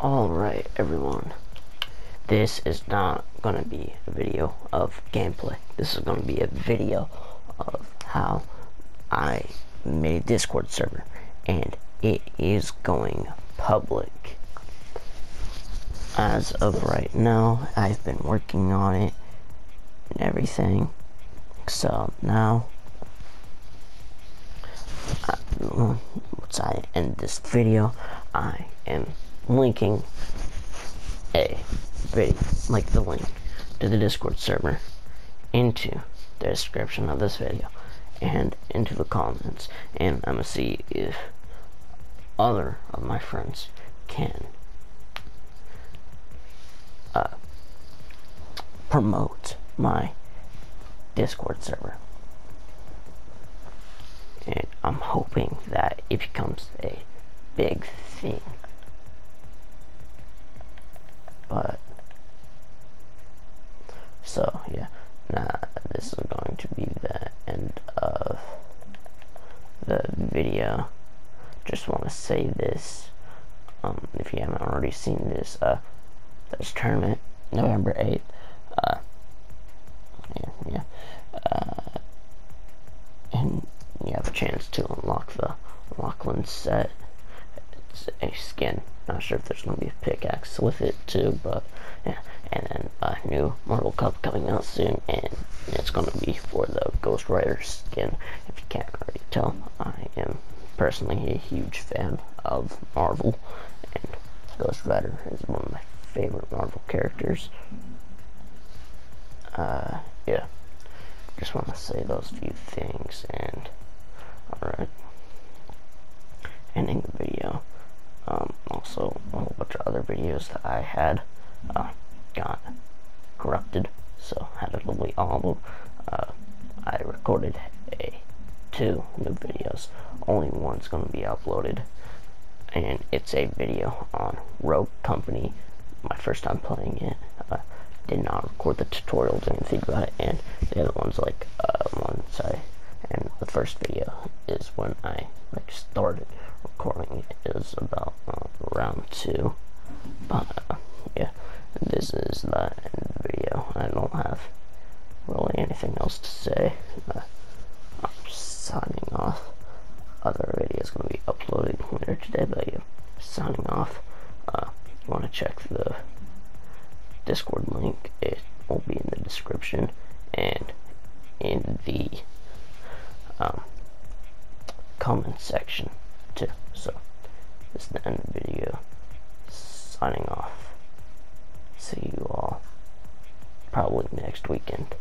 Alright everyone, this is not to be a video of gameplay. This is to be a video of how I made a Discord server and it is going public. As of right now, I've been working on it and everything. So now, uh, once I end this video, I am linking a video, like the link to the Discord server, into the description of this video and into the comments. And I'm gonna see if other of my friends can uh, promote my Discord server. And I'm hoping that it becomes a big thing but so yeah now this is going to be the end of the video just want to say this um, if you haven't already seen this uh there's tournament November 8th uh yeah yeah uh and you have a chance to unlock the Lachlan set it's a skin not sure if there's to be a pickaxe with it too, but yeah. And then a new Mortal Cup coming out soon, and it's to be for the Ghost Rider skin. If you can't already tell, am personally a huge fan of Marvel, and Ghost Rider is one of my favorite Marvel characters. Uh, yeah. Just want to say those few things, and alright. Ending the video. Um, also, a whole bunch of other videos that I had uh, got corrupted, so had a of them. Uh, I recorded a two new videos. Only one's going to be uploaded, and it's a video on Rogue Company. My first time playing it. Uh, did not record the tutorials or anything about it, and the other one's like uh, once I and the first video is when I like started recording it. Is about uh, round two. But uh, yeah. This is the video. I don't have really anything else to say uh, I'm signing off other videos gonna be uploaded later today but yeah signing off uh, if you want to check the discord link it will be in the description and in the um, comment section too. So, this is the end of the video. Signing off. See you all probably next weekend.